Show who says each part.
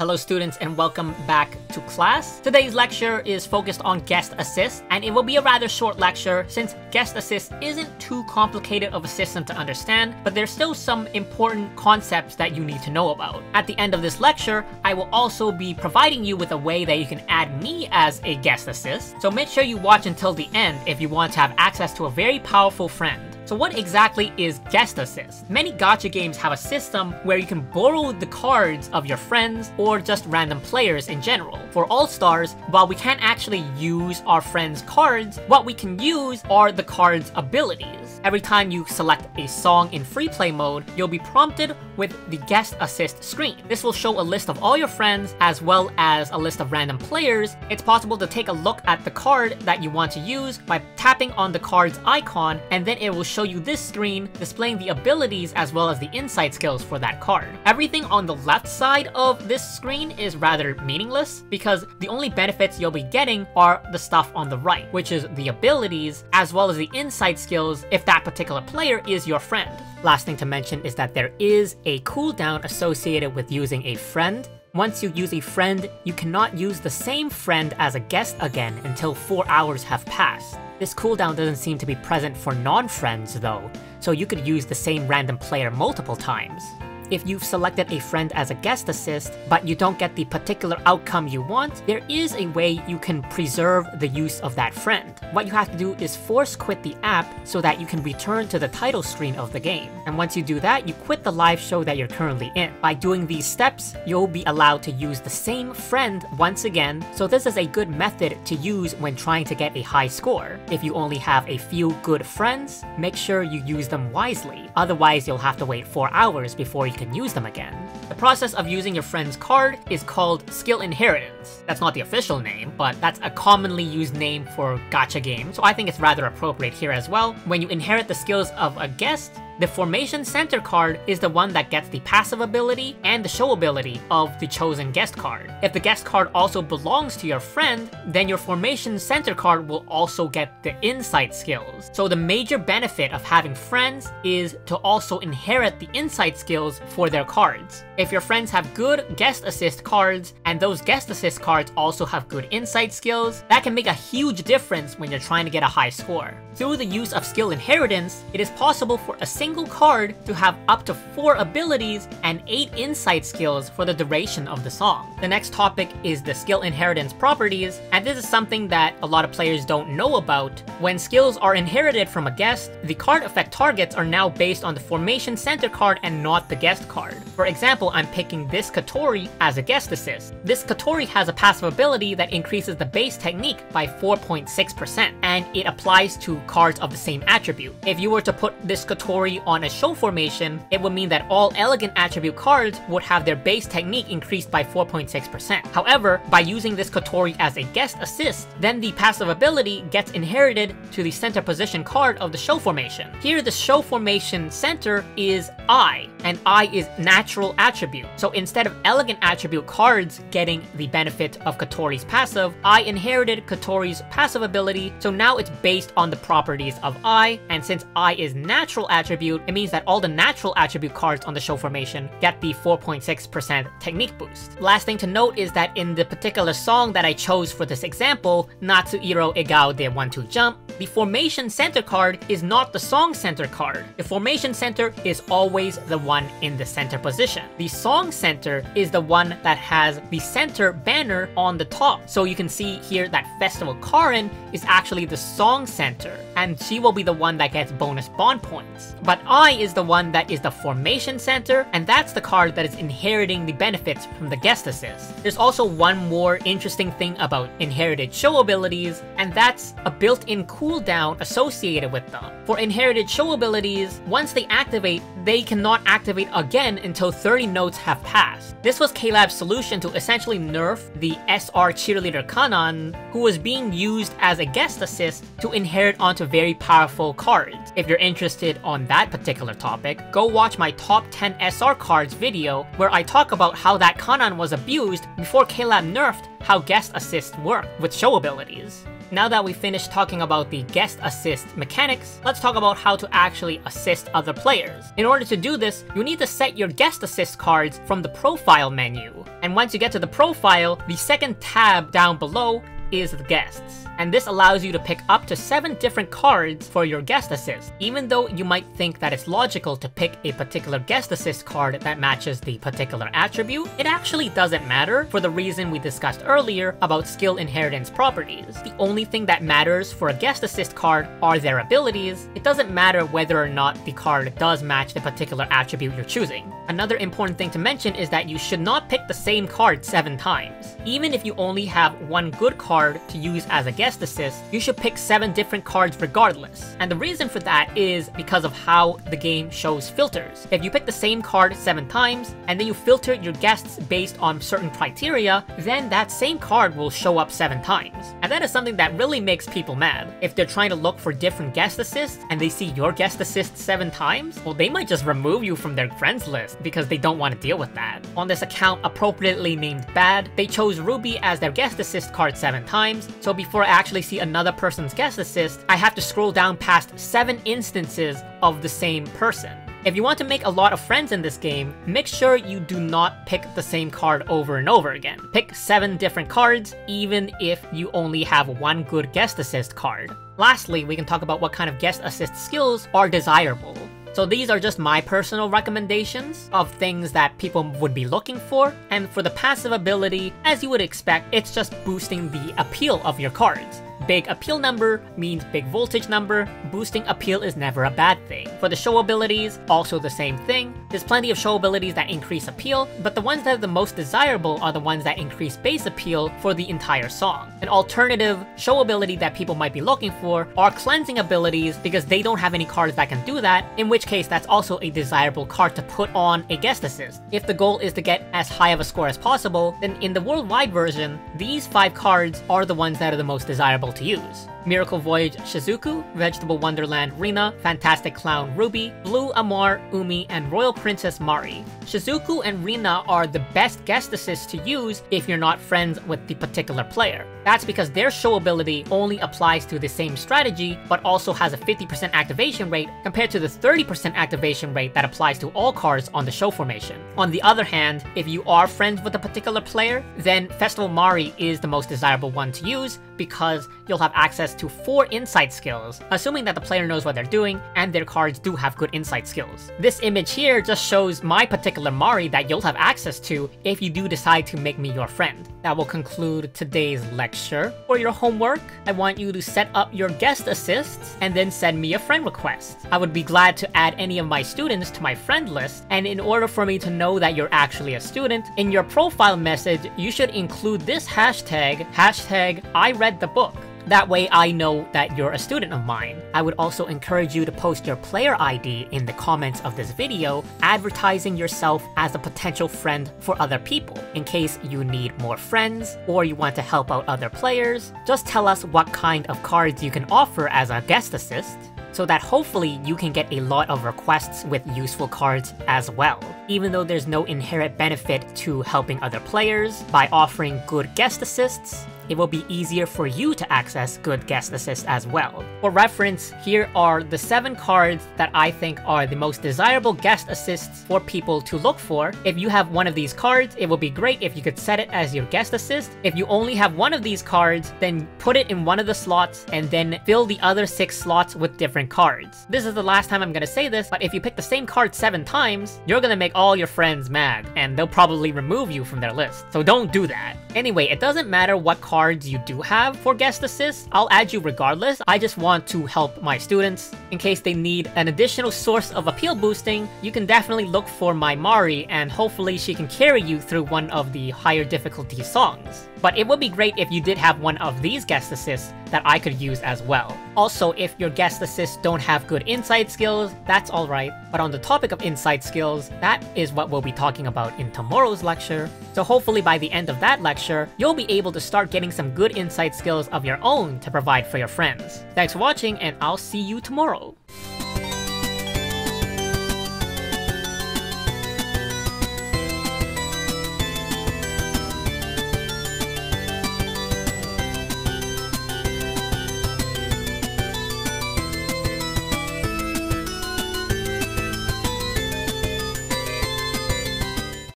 Speaker 1: Hello students and welcome back to class. Today's lecture is focused on guest assist and it will be a rather short lecture since guest assist isn't too complicated of a system to understand, but there's still some important concepts that you need to know about. At the end of this lecture, I will also be providing you with a way that you can add me as a guest assist, so make sure you watch until the end if you want to have access to a very powerful friend. So what exactly is guest assist? Many gacha games have a system where you can borrow the cards of your friends or just random players in general. For All-Stars, while we can't actually use our friends' cards, what we can use are the cards' abilities. Every time you select a song in free play mode, you'll be prompted with the guest assist screen. This will show a list of all your friends as well as a list of random players. It's possible to take a look at the card that you want to use by tapping on the card's icon and then it will show show you this screen displaying the abilities as well as the insight skills for that card. Everything on the left side of this screen is rather meaningless because the only benefits you'll be getting are the stuff on the right, which is the abilities as well as the insight skills if that particular player is your friend. Last thing to mention is that there is a cooldown associated with using a friend once you use a friend, you cannot use the same friend as a guest again until 4 hours have passed. This cooldown doesn't seem to be present for non-friends though, so you could use the same random player multiple times. If you've selected a friend as a guest assist, but you don't get the particular outcome you want, there is a way you can preserve the use of that friend. What you have to do is force quit the app so that you can return to the title screen of the game. And once you do that, you quit the live show that you're currently in. By doing these steps, you'll be allowed to use the same friend once again, so this is a good method to use when trying to get a high score. If you only have a few good friends, make sure you use them wisely, otherwise you'll have to wait 4 hours before you can use them again. The process of using your friend's card is called skill inheritance. That's not the official name, but that's a commonly used name for gacha games, so I think it's rather appropriate here as well. When you inherit the skills of a guest, the Formation Center card is the one that gets the passive ability and the show ability of the chosen guest card. If the guest card also belongs to your friend, then your Formation Center card will also get the insight skills. So the major benefit of having friends is to also inherit the insight skills for their cards. If your friends have good guest assist cards, and those guest assist cards also have good insight skills, that can make a huge difference when you're trying to get a high score. Through the use of skill inheritance, it is possible for a single card to have up to 4 abilities and 8 insight skills for the duration of the song. The next topic is the skill inheritance properties, and this is something that a lot of players don't know about. When skills are inherited from a guest, the card effect targets are now based on the formation center card and not the guest card. For example, I'm picking this Kotori as a guest assist. This Kotori has a passive ability that increases the base technique by 4.6%, and it applies to cards of the same attribute. If you were to put this Kotori on a show formation, it would mean that all elegant attribute cards would have their base technique increased by 4.6%. However, by using this Kotori as a guest assist, then the passive ability gets inherited to the center position card of the show formation. Here the show formation center is Ai, and Ai is natural attribute. So instead of elegant attribute cards getting the benefit of Kotori's passive, Ai inherited Kotori's passive ability, so now it's based on the properties of Ai, and since Ai is natural attribute, it means that all the natural attribute cards on the show formation get the 4.6% technique boost. Last thing to note is that in the particular song that I chose for this example, Natsuiro Egao de 1-2 Jump, the formation center card is not the song center card. The formation center is always the one in the center position. The song center is the one that has the center banner on the top. So you can see here that Festival Karin is actually the song center, and she will be the one that gets bonus bond points. But Ai is the one that is the formation center, and that's the card that is inheriting the benefits from the guest assist. There's also one more interesting thing about inherited show abilities, and that's a built-in cooldown associated with them. For inherited show abilities, once they activate, they cannot activate again until 30 notes have passed. This was KLab's solution to essentially nerf the SR cheerleader Kanan, who was being used as a guest assist to inherit onto very powerful cards. If you're interested on that particular topic, go watch my top 10 SR cards video where I talk about how that Kanan was abused before K-Lab nerfed how guest assists work with show abilities. Now that we finished talking about the guest assist mechanics, let's talk about how to actually assist other players. In order to do this, you need to set your guest assist cards from the profile menu. And once you get to the profile, the second tab down below is the guests. And this allows you to pick up to 7 different cards for your guest assist. Even though you might think that it's logical to pick a particular guest assist card that matches the particular attribute, it actually doesn't matter for the reason we discussed earlier about skill inheritance properties. The only thing that matters for a guest assist card are their abilities. It doesn't matter whether or not the card does match the particular attribute you're choosing. Another important thing to mention is that you should not pick the same card 7 times. Even if you only have one good card to use as a guest guest assist, you should pick 7 different cards regardless. And the reason for that is because of how the game shows filters. If you pick the same card 7 times, and then you filter your guests based on certain criteria, then that same card will show up 7 times. And that is something that really makes people mad. If they're trying to look for different guest assists, and they see your guest assist 7 times, well they might just remove you from their friends list because they don't want to deal with that. On this account appropriately named Bad, they chose Ruby as their guest assist card 7 times, so before actually see another person's guest assist, I have to scroll down past 7 instances of the same person. If you want to make a lot of friends in this game, make sure you do not pick the same card over and over again. Pick 7 different cards, even if you only have one good guest assist card. Lastly, we can talk about what kind of guest assist skills are desirable. So these are just my personal recommendations of things that people would be looking for, and for the passive ability, as you would expect, it's just boosting the appeal of your cards. Big appeal number means big voltage number, boosting appeal is never a bad thing. For the show abilities, also the same thing. There's plenty of show abilities that increase appeal, but the ones that are the most desirable are the ones that increase base appeal for the entire song. An alternative show ability that people might be looking for are cleansing abilities because they don't have any cards that can do that, in which case that's also a desirable card to put on a guest assist. If the goal is to get as high of a score as possible, then in the worldwide version, these 5 cards are the ones that are the most desirable to use. Miracle Voyage Shizuku, Vegetable Wonderland Rina, Fantastic Clown Ruby, Blue Amar Umi, and Royal Princess Mari. Shizuku and Rina are the best guest assists to use if you're not friends with the particular player. That's because their show ability only applies to the same strategy, but also has a 50% activation rate compared to the 30% activation rate that applies to all cards on the show formation. On the other hand, if you are friends with a particular player, then Festival Mari is the most desirable one to use because you'll have access to 4 insight skills, assuming that the player knows what they're doing and their cards do have good insight skills. This image here just shows my particular Mari that you'll have access to if you do decide to make me your friend. That will conclude today's lecture. For your homework, I want you to set up your guest assists and then send me a friend request. I would be glad to add any of my students to my friend list, and in order for me to know that you're actually a student, in your profile message, you should include this hashtag, hashtag I read the book. That way I know that you're a student of mine. I would also encourage you to post your player ID in the comments of this video, advertising yourself as a potential friend for other people. In case you need more friends, or you want to help out other players, just tell us what kind of cards you can offer as a guest assist so that hopefully you can get a lot of requests with useful cards as well. Even though there's no inherent benefit to helping other players by offering good guest assists, it will be easier for you to access good guest assists as well. For reference, here are the 7 cards that I think are the most desirable guest assists for people to look for. If you have one of these cards, it would be great if you could set it as your guest assist. If you only have one of these cards, then put it in one of the slots and then fill the other 6 slots with different cards. This is the last time I'm gonna say this, but if you pick the same card 7 times, you're gonna make all your friends mad, and they'll probably remove you from their list. So don't do that. Anyway, it doesn't matter what card cards you do have for guest assist, I'll add you regardless. I just want to help my students. In case they need an additional source of appeal boosting, you can definitely look for my Mari and hopefully she can carry you through one of the higher difficulty songs. But it would be great if you did have one of these guest assists that I could use as well. Also, if your guest assists don't have good insight skills, that's alright. But on the topic of insight skills, that is what we'll be talking about in tomorrow's lecture. So hopefully by the end of that lecture, you'll be able to start getting some good insight skills of your own to provide for your friends. Thanks for watching, and I'll see you tomorrow.